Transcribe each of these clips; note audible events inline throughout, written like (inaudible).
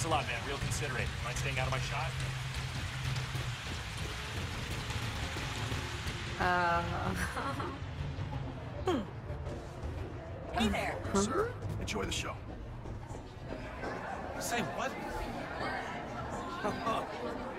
Thanks a lot, man. Real considerate. Mind staying out of my shot? Uh. (laughs) hey there. Sir, enjoy the show. Say what? (laughs)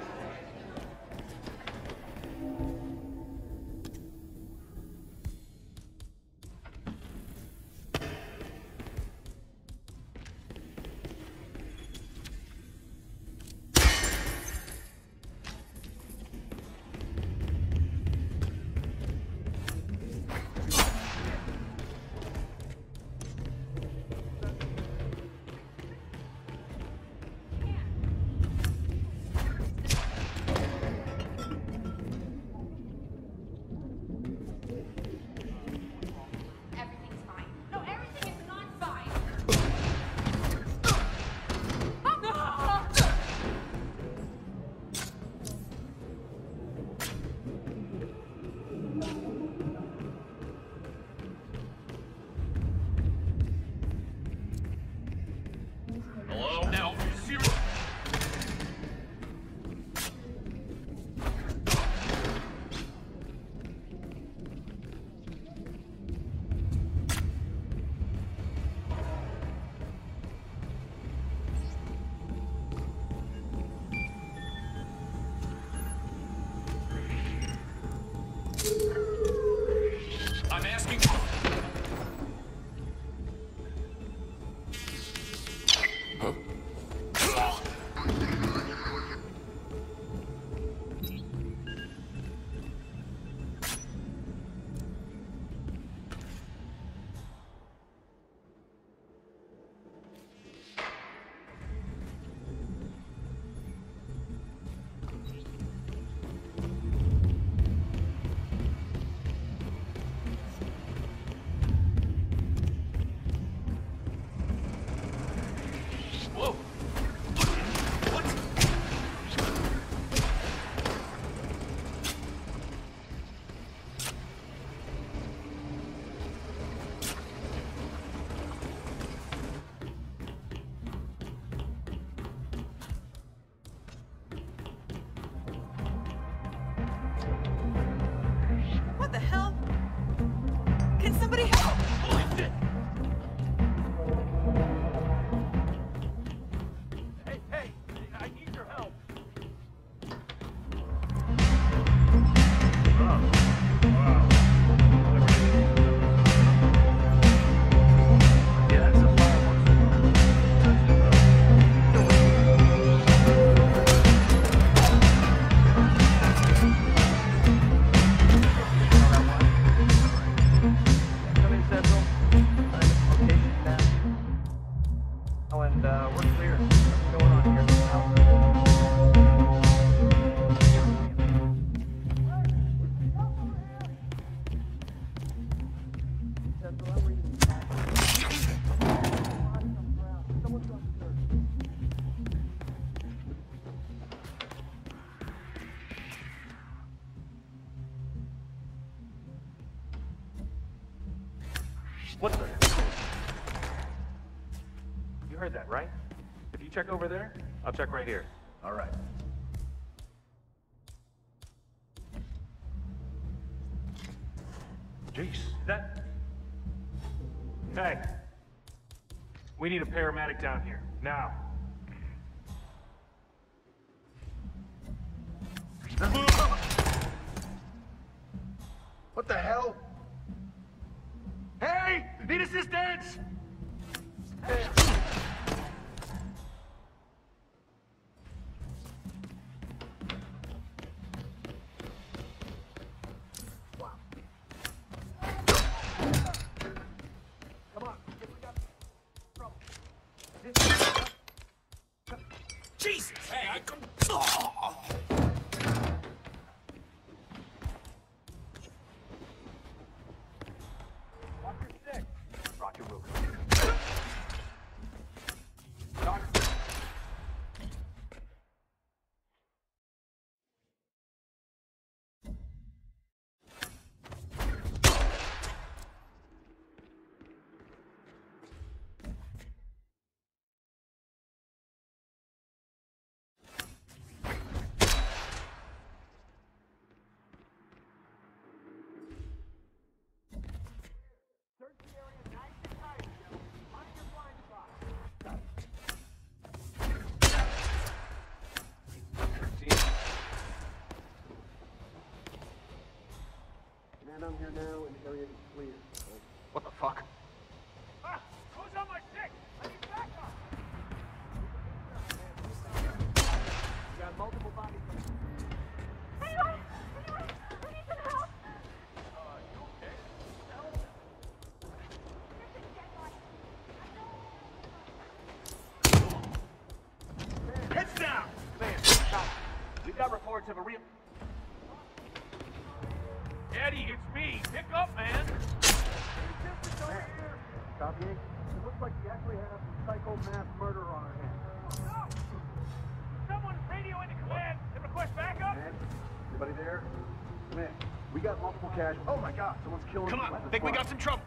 What the? You heard that, right? If you check over there, I'll check right here. All right. Jeez, is that... Hey. We need a paramedic down here, now. Here now, and the area is clear. What the fuck? Ah, who's on my stick? I need backup. We got multiple bodies. Anyone? Anyone? I need some help. There's a dead body. Heads down. Man, stop. We got reports of a real. Come on, and think we got some trouble.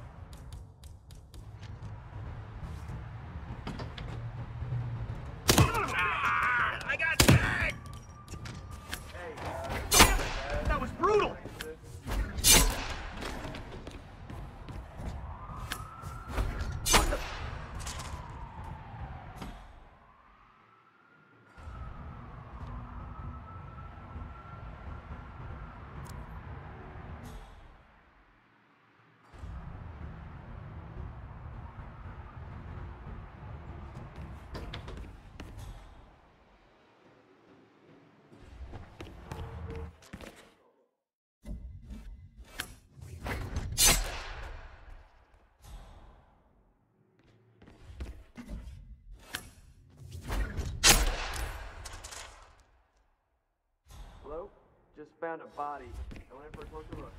Found a body. I went in for a closer look.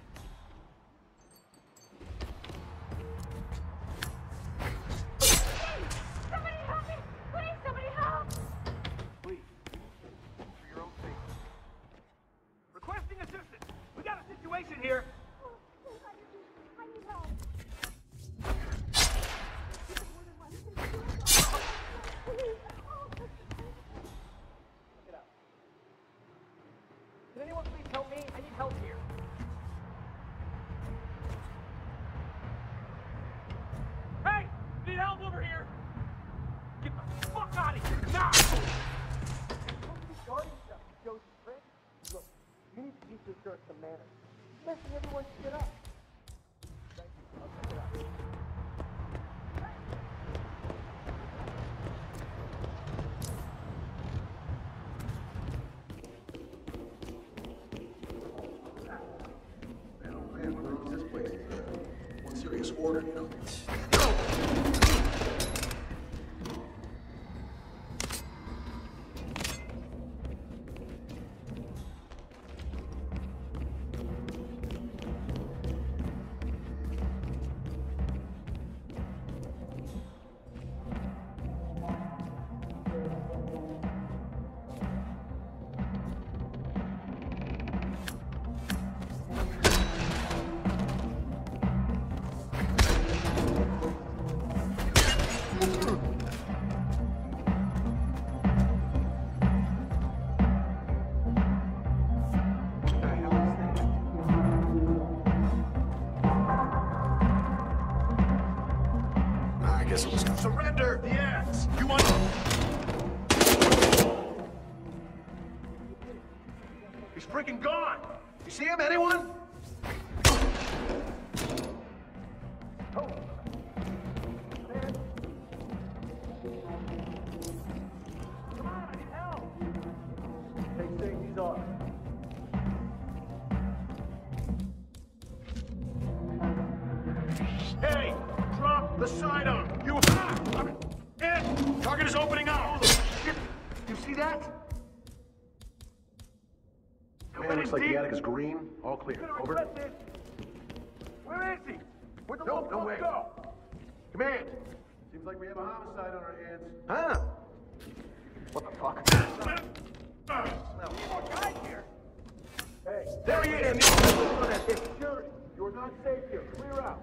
Somebody help me! Please, somebody help! Please, for your own safety. Requesting assistance. We got a situation here. Oh, please, I need, I need help. Please. Can anyone please help me? I need help here. Hey, need help over here. Get the fuck out of here now. Guard yourself, Joe Trick. Look, you need to teach your shirt some manners. You're messing everyone's shit up. Thank you. I'll check it out. Man, oh man, what is this place? One serious order, you guess it was surrender the axe. You want? He's freaking gone. You see him? Anyone? Over. Where is he? Where'd the No, little no fuck way. go? Command. Seems like we have a homicide on our hands. Huh? What the fuck? Hey, there he is. Hey, security. You're not safe here. Clear out.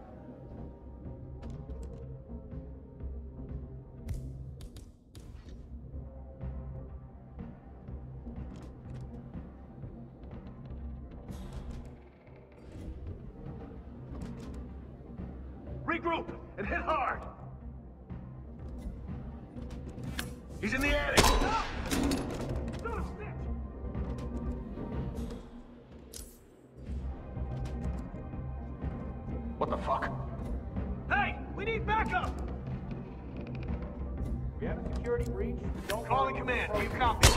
hard! He's in the attic! What the fuck? Hey! We need backup! We have a security breach. Don't command. Do you copy?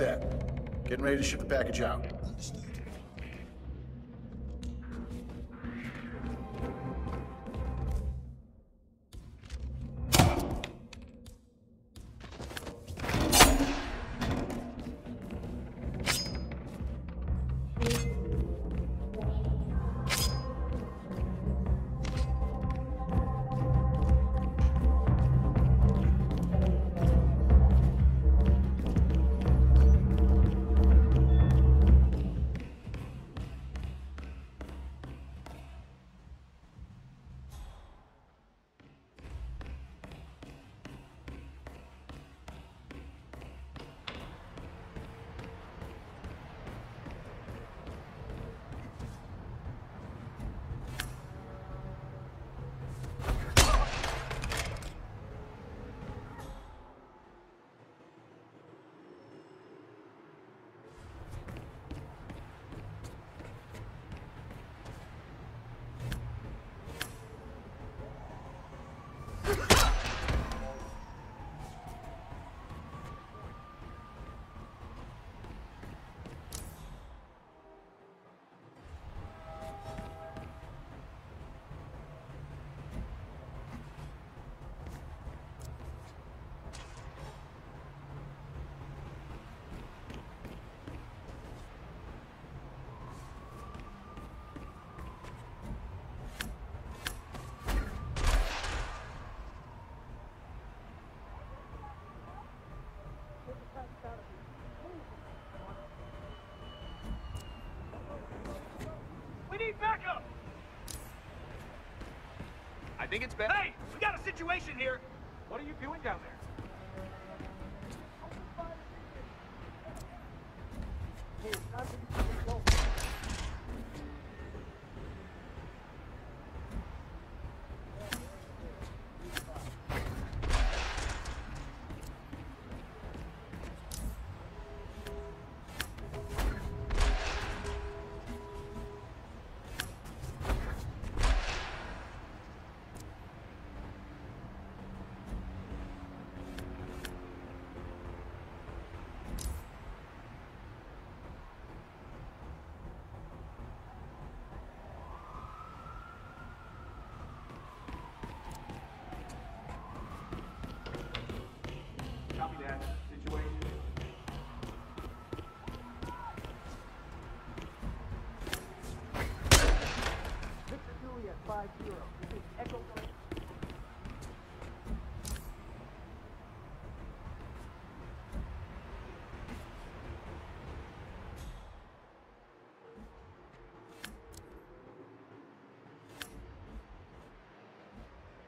that. Getting ready to ship the package out. think it's better. Hey, we got a situation here. What are you doing down there? Hey,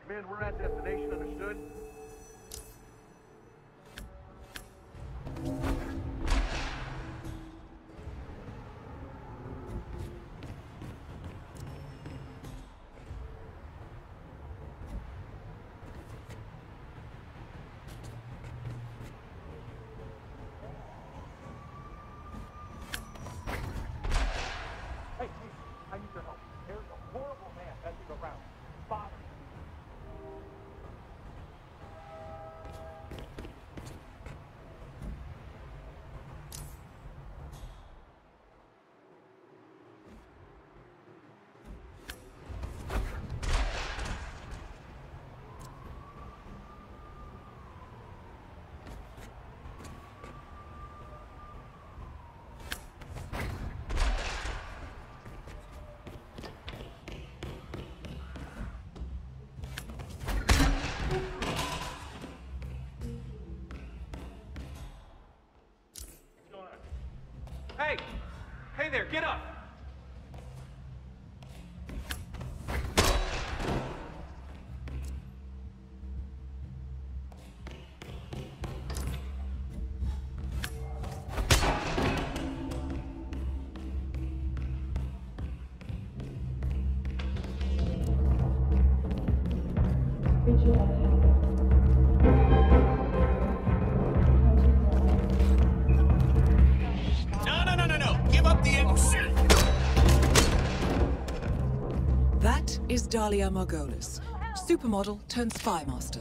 Command, we're at destination, understood? No, no, no, no, no! Give up the MC! Oh, that is Dalia Margolis, supermodel turned spy master.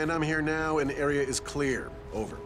And I'm here now, and the area is clear. Over.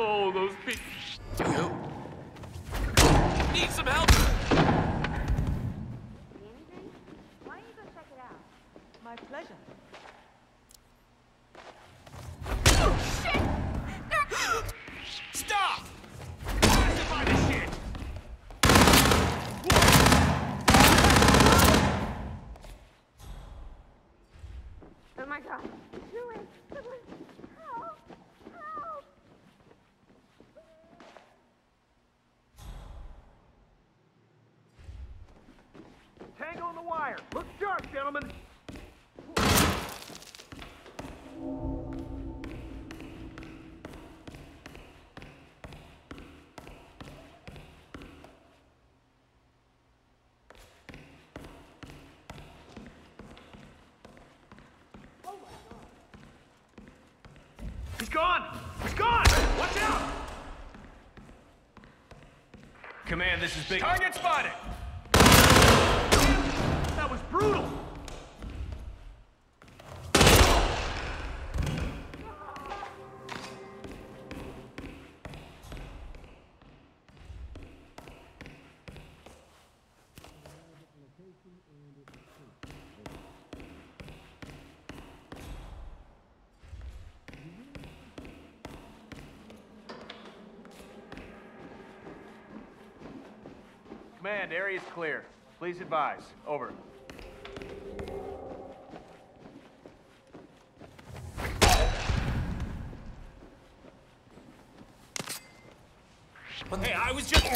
Oh, those people. gentlemen. He's gone! He's gone! Watch out! Command, this is big. Target spotted! command, area is clear. Please advise. Over. Hey, I was just...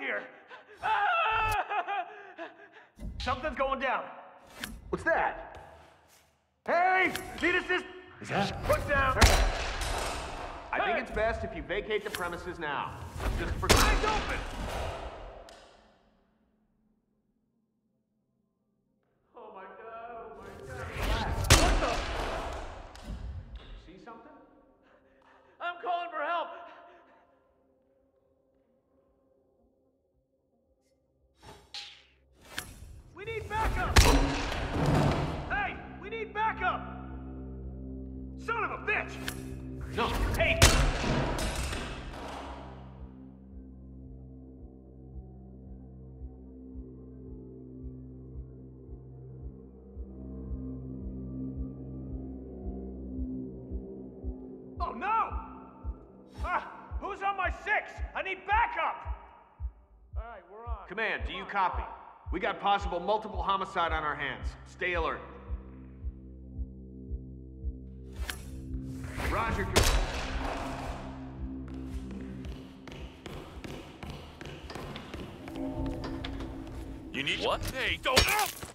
here. Something's going down. What's that? Hey! Need assist! Is that? Put down! I think it's best if you vacate the premises now. Just for- Eyes open! We got possible multiple homicide on our hands. Stay alert. Roger, Command. You need what? Hey, don't. Oh!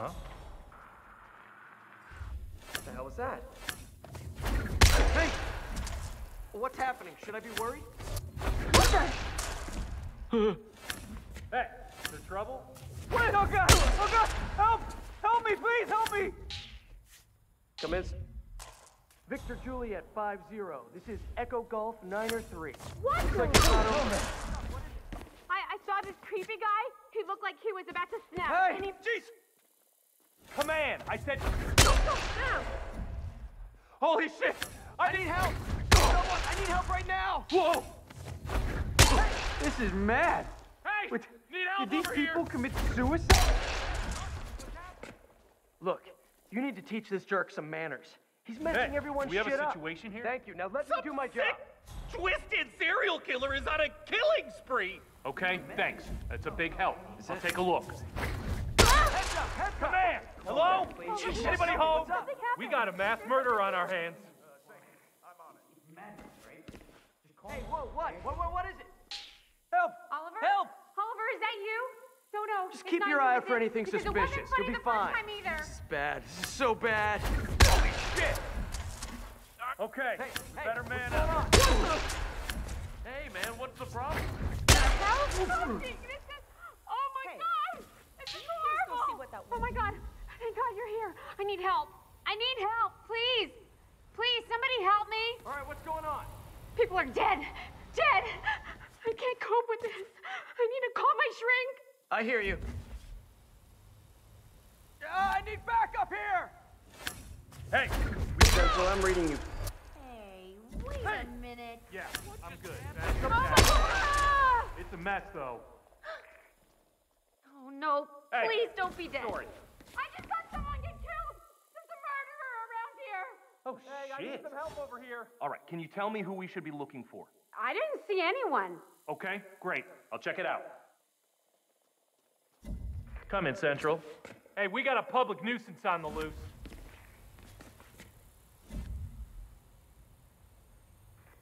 Huh? What the hell was that? Hey! What's happening? Should I be worried? What the? (laughs) Hey, is there trouble? Wait! Oh god! Oh god! Help! Help me, please! Help me! Come in. Victor Juliet 5-0. This is Echo Golf 9 or 3. What Looks the- like it's not over. I, I saw this creepy guy. He looked like he was about to snap. Hey! And he... Jeez! Command, I said. Now. Holy shit! I need help! Someone! I need help right now! Whoa! This is mad. Hey, Wait, need help did these people here. commit suicide? Look, you need to teach this jerk some manners. He's messing Hey, everyone's we have a shit up. situation here? Thank you. Now let me do my job. Twisted serial killer is on a killing spree. Okay, thanks. That's a big help. I'll take a look. Heads up, heads up. Command, hello? Please. Anybody home? We got a mass murder on our hands. Hey, whoa, what? What, what, what is it? Help! Oliver? Help! Oliver, is that you? No, no. Just keep your eye out for anything suspicious. It wasn't funny You'll be fine. This is bad. This is so bad. Holy shit! Okay, Hey, hey, better man up. Hey, man, what's the problem? Help! Oh, this is- oh my god! This is horrible! see what that Oh my god! Thank God you're here. I need help. I need help, please. Please, somebody help me. All right, what's going on? People are dead. Dead. I can't cope with this. I need to call my shrink. I hear you. Ah, I need backup here! Hey, Central, I'm reading you. Hey, wait a minute. yeah, I'm good. Oh my god! It's a mess, though. (gasps) Oh no! Hey, Please don't be dead. Sorry. Oh, Hey, I need some help over here. All right, can you tell me who we should be looking for? I didn't see anyone. Okay, great. I'll check it out. Come in, Central. Hey, we got a public nuisance on the loose.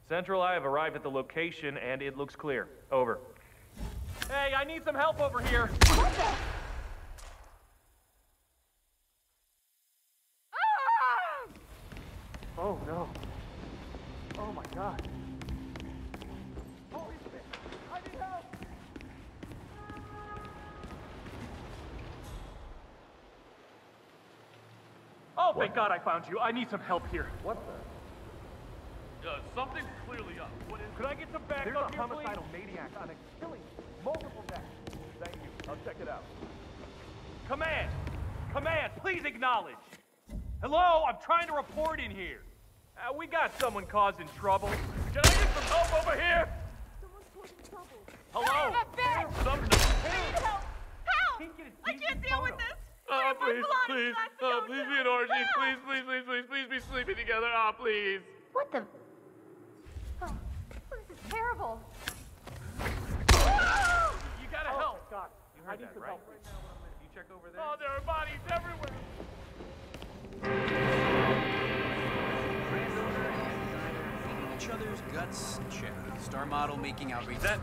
Central, I have arrived at the location and it looks clear. Over. Hey, I need some help over here. What the? Ah! Oh no. Oh my god. Holy shit. I need help. Oh, thank God I found you. I need some help here. What the? Uh, something's clearly up. What is Could I get some backup There's a here, please? homicidal maniac on a killing multiple deaths. Thank you. I'll check it out. Command! Command, please acknowledge. Hello, I'm trying to report in here. Uh, we got someone causing trouble. Can I get some help over here? Someone's causing trouble. Hello? I'm a I need help. Help! Can't get a I decent can't deal with this. Oh, please, please, oh, please be an orgy. Help! Please, please, please, please, please be sleeping together. Ah, please. What the? Oh, this is terrible. You gotta help. God. You I heard need that, right? right now. You check over there. Oh, there are bodies everywhere. Each other's guts, check. Star model making outreach. That.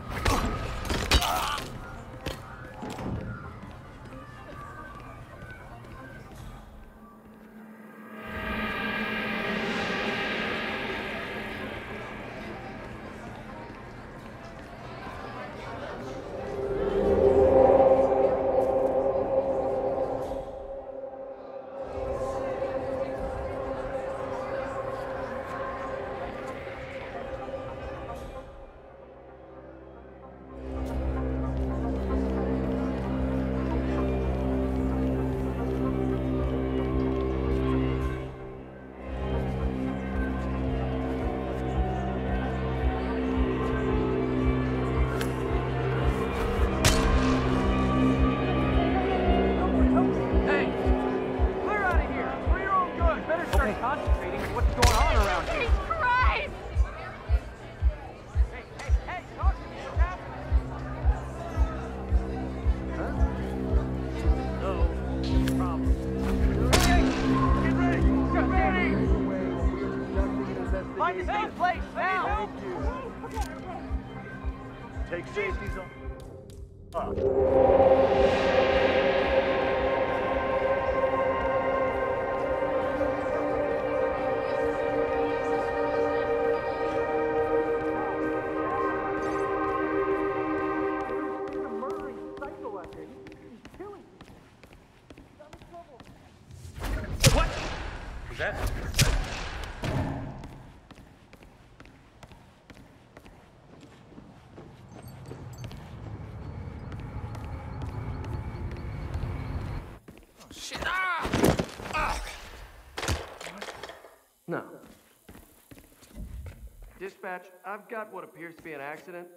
I've got what appears to be an accident.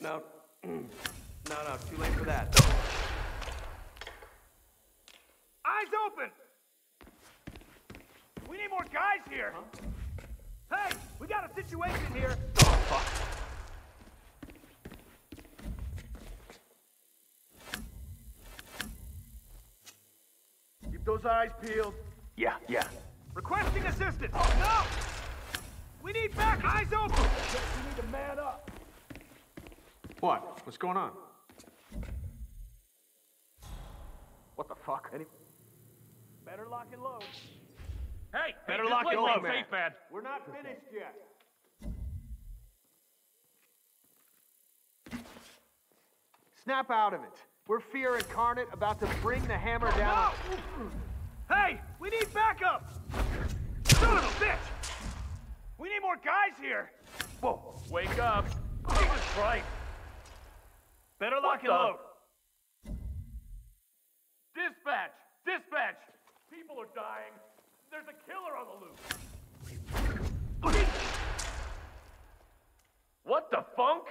No. (clears throat) no, no, too late for that. Eyes open! We need more guys here! Hey, we got a situation here! Oh, fuck. Keep those eyes peeled. Yeah, yeah. Requesting assistance! Oh, no! We need back! Eyes open! We need to man up. What? What's going on? What the fuck? Any... Better lock and load. Hey, Better hey, lock and load, man. safe, man. We're not finished yet. Snap out of it. We're fear incarnate, about to bring the hammer down. Hey, we need backup! Son of a bitch! We need more guys here! Whoa, wake up! Jesus Christ! Better lock and load! Dispatch! Dispatch! People are dying! There's a killer on the loose! What the funk?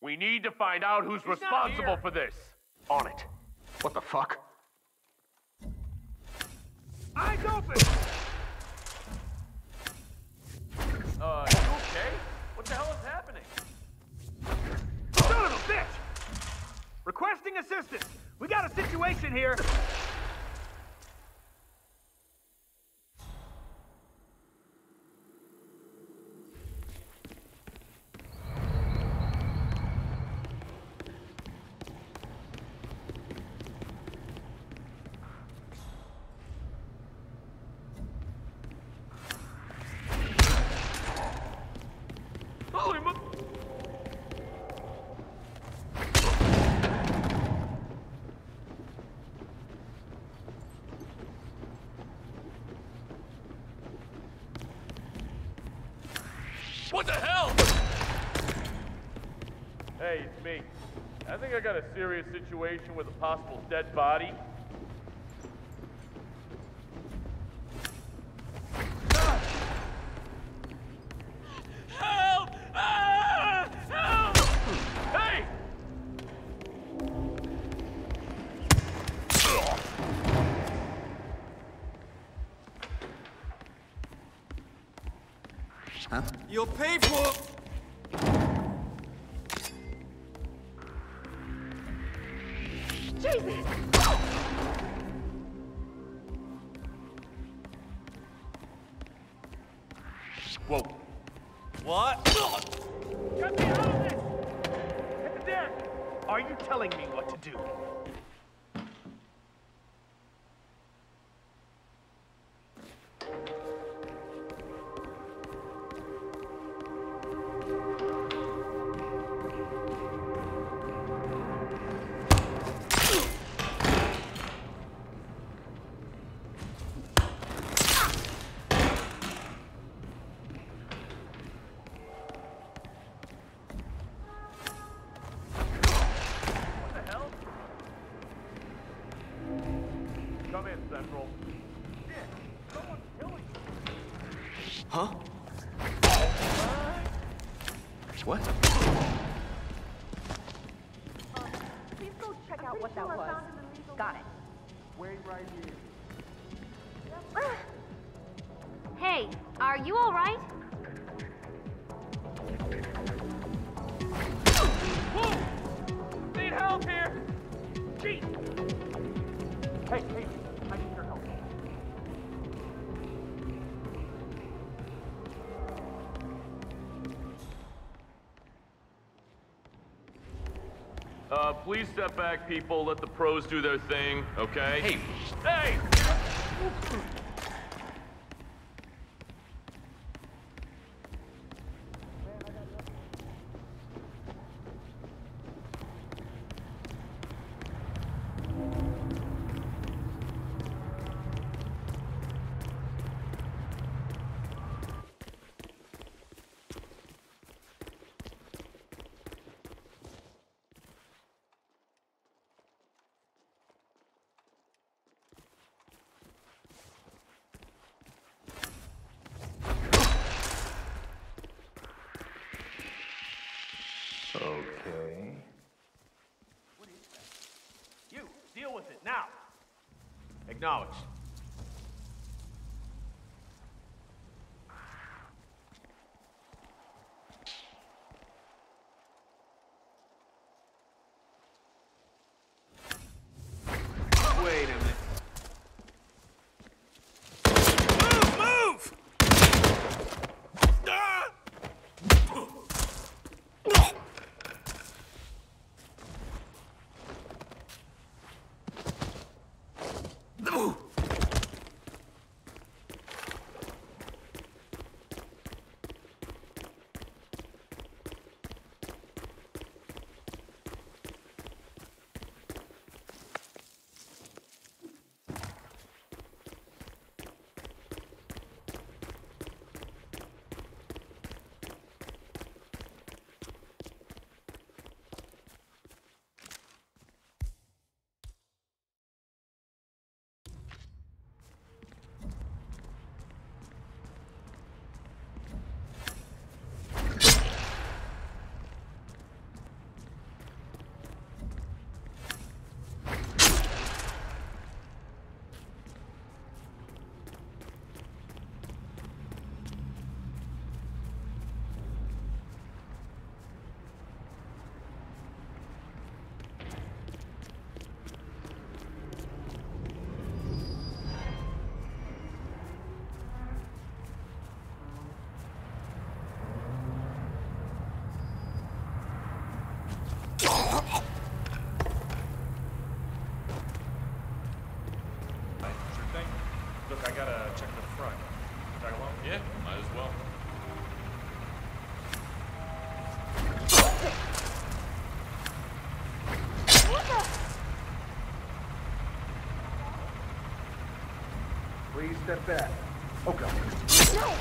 We need to find out who's not responsible for this. On it. What the fuck? Eyes open! Uh, you okay? What the hell is happening? Son of a bitch! Requesting assistance! We got a situation here! Holy mo- What the hell? Hey, it's me. I think I got a serious situation with a possible dead body. Whoa. What? Get me out of this! Hit the deck! Are you telling me what to do? Please step back, people. Let the pros do their thing, okay? Hey! Hey! Okay. You, deal with it, now! Acknowledged. Step back. God. No!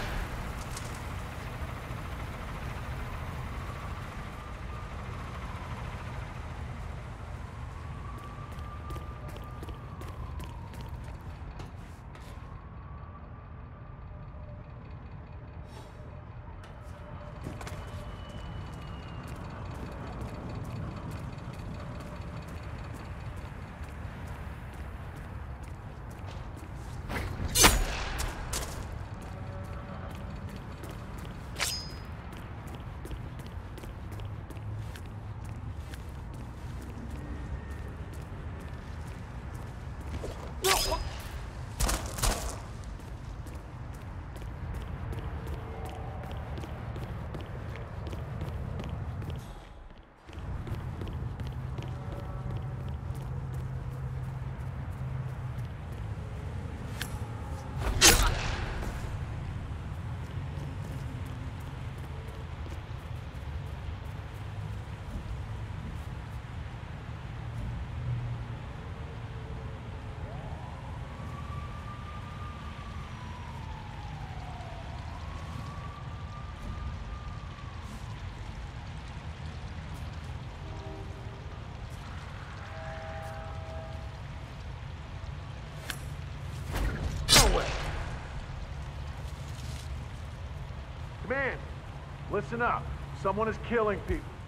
Command, listen up. Someone is killing people.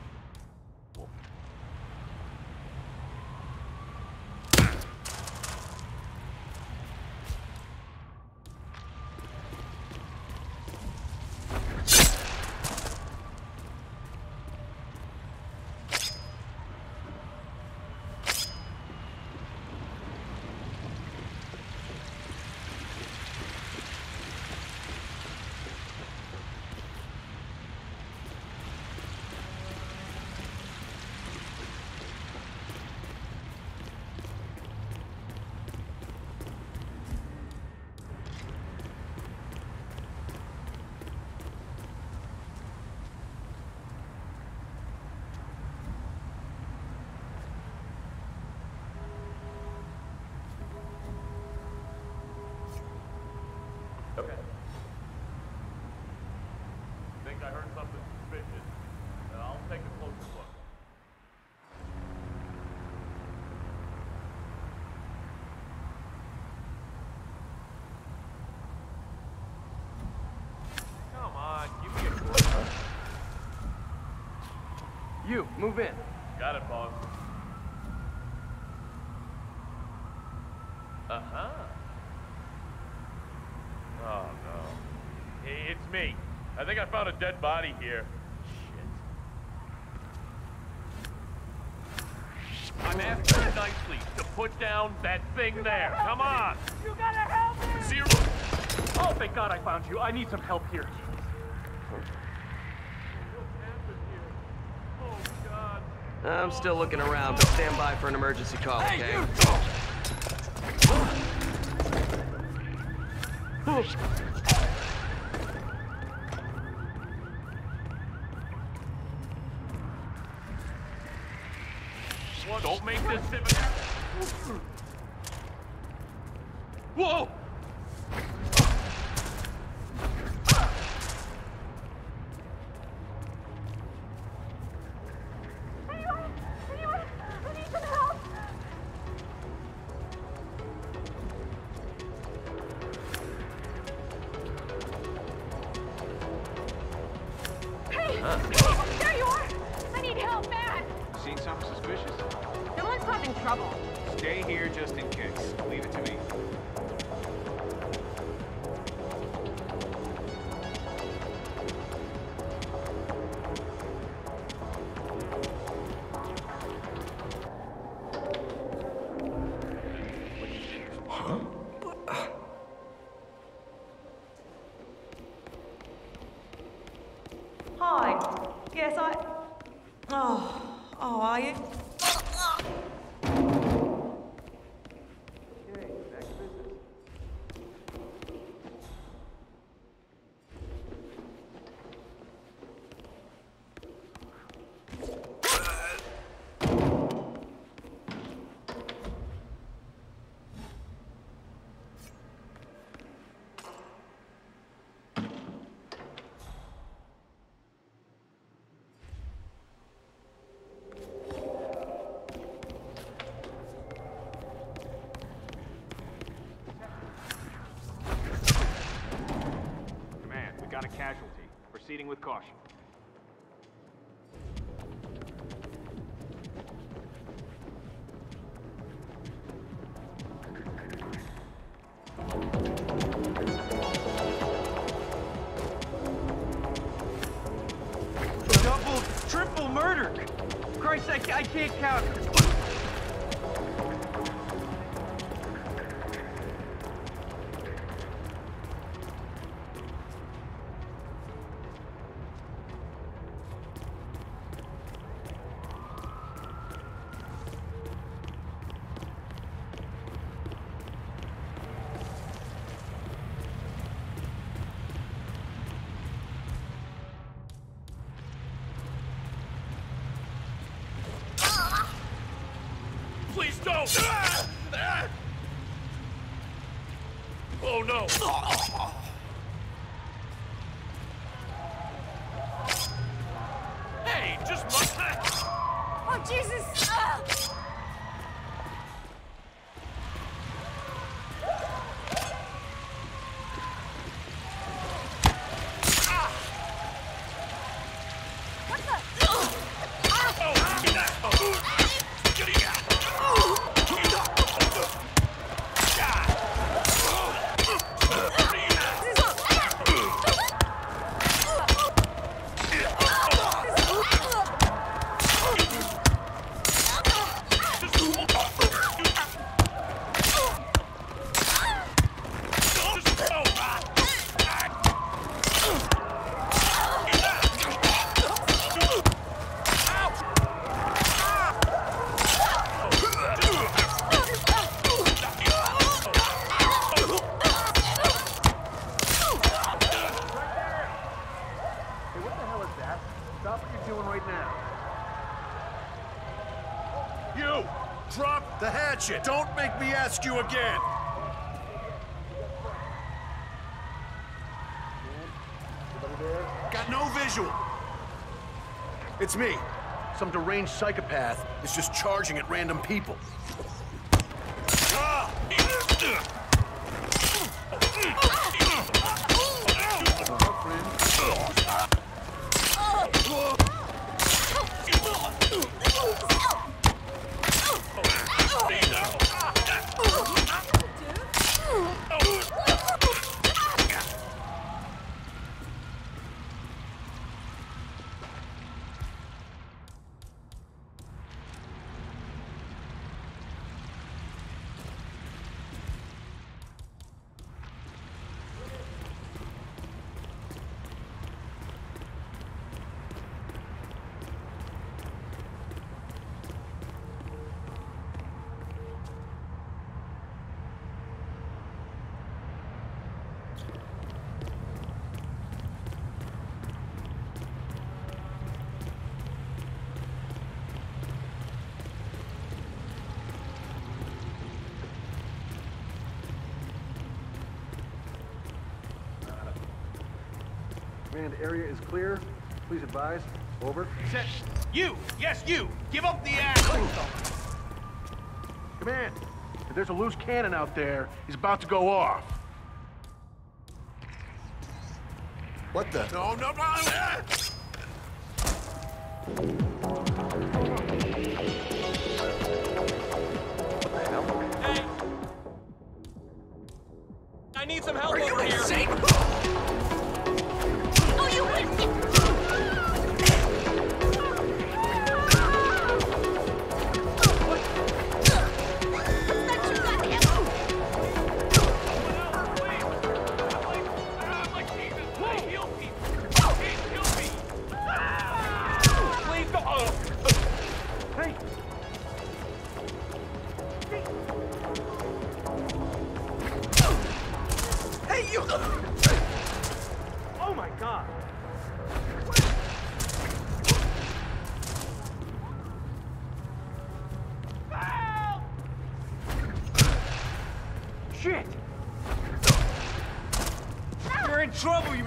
You, move in. Got it, boss. Uh-huh. Oh, no. Hey, It's me. I think I found a dead body here. Shit. I'm asking you nicely to put down that thing there. Come on. You gotta help me! Zero. Oh, thank God I found you. I need some help here. I'm still looking around, but stand by for an emergency call, okay? Don't make this difficult. Whoa! Oh, are you? Command, we got a casualty. Proceeding with caution. Some deranged psychopath is just charging at random people. Command, area is clear. Please advise. Over. Set. You! Yes, you! Give up the ass! Command, if there's a loose cannon out there, he's about to go off. What the? No, no, no! Shit! You're in trouble, you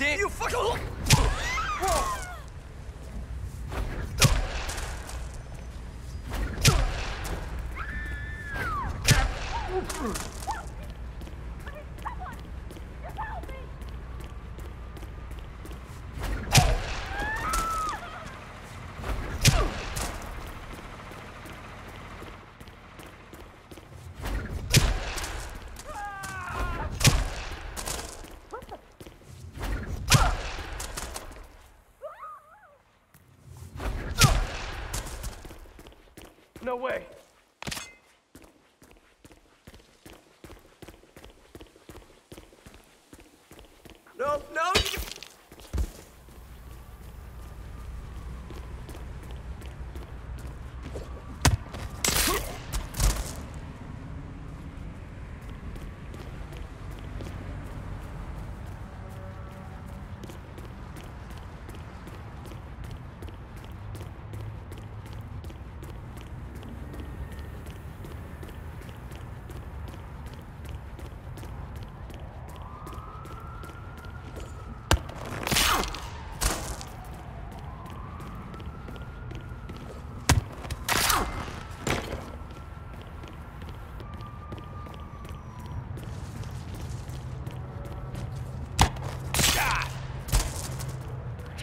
Damn you fucking. No way! No, no! you-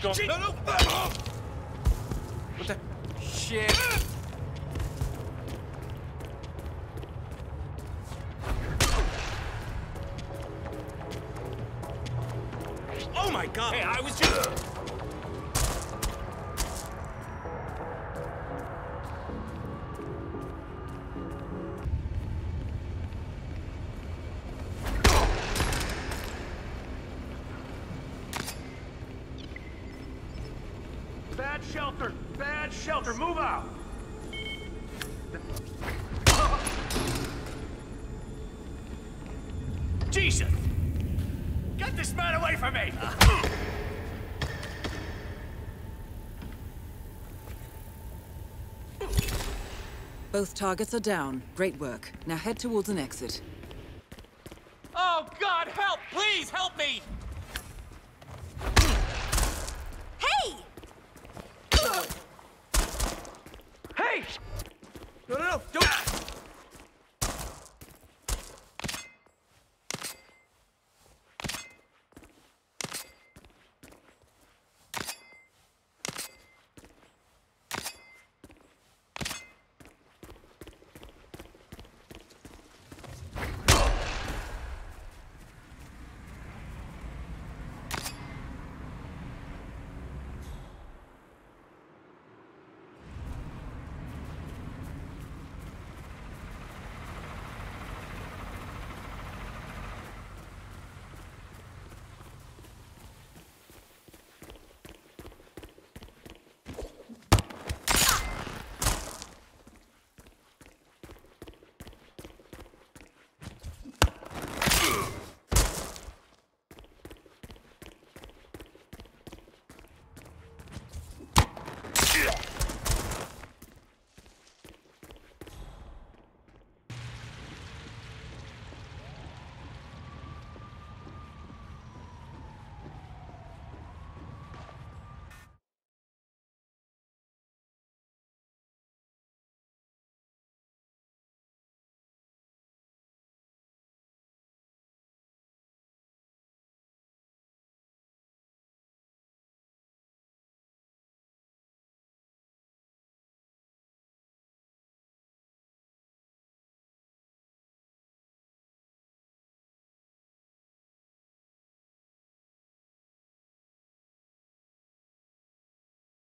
What's going No, no! Bad! Move out! Jesus! Get this man away from me! Both targets are down. Great work. Now head towards an exit.